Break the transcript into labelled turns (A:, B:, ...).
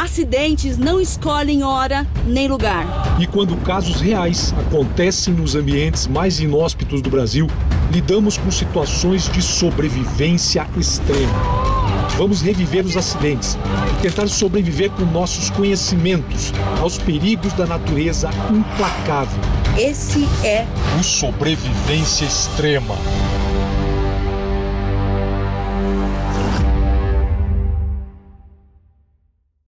A: Acidentes não escolhem hora nem lugar.
B: E quando casos reais acontecem nos ambientes mais inóspitos do Brasil, lidamos com situações de sobrevivência extrema. Vamos reviver os acidentes e tentar sobreviver com nossos conhecimentos aos perigos da natureza implacável.
A: Esse é
B: o Sobrevivência Extrema.